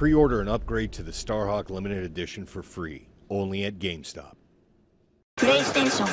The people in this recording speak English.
Pre order an upgrade to the Starhawk Limited Edition for free, only at GameStop. PlayStation